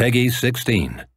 Peggy 16.